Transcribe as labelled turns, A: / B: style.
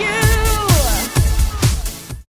A: you.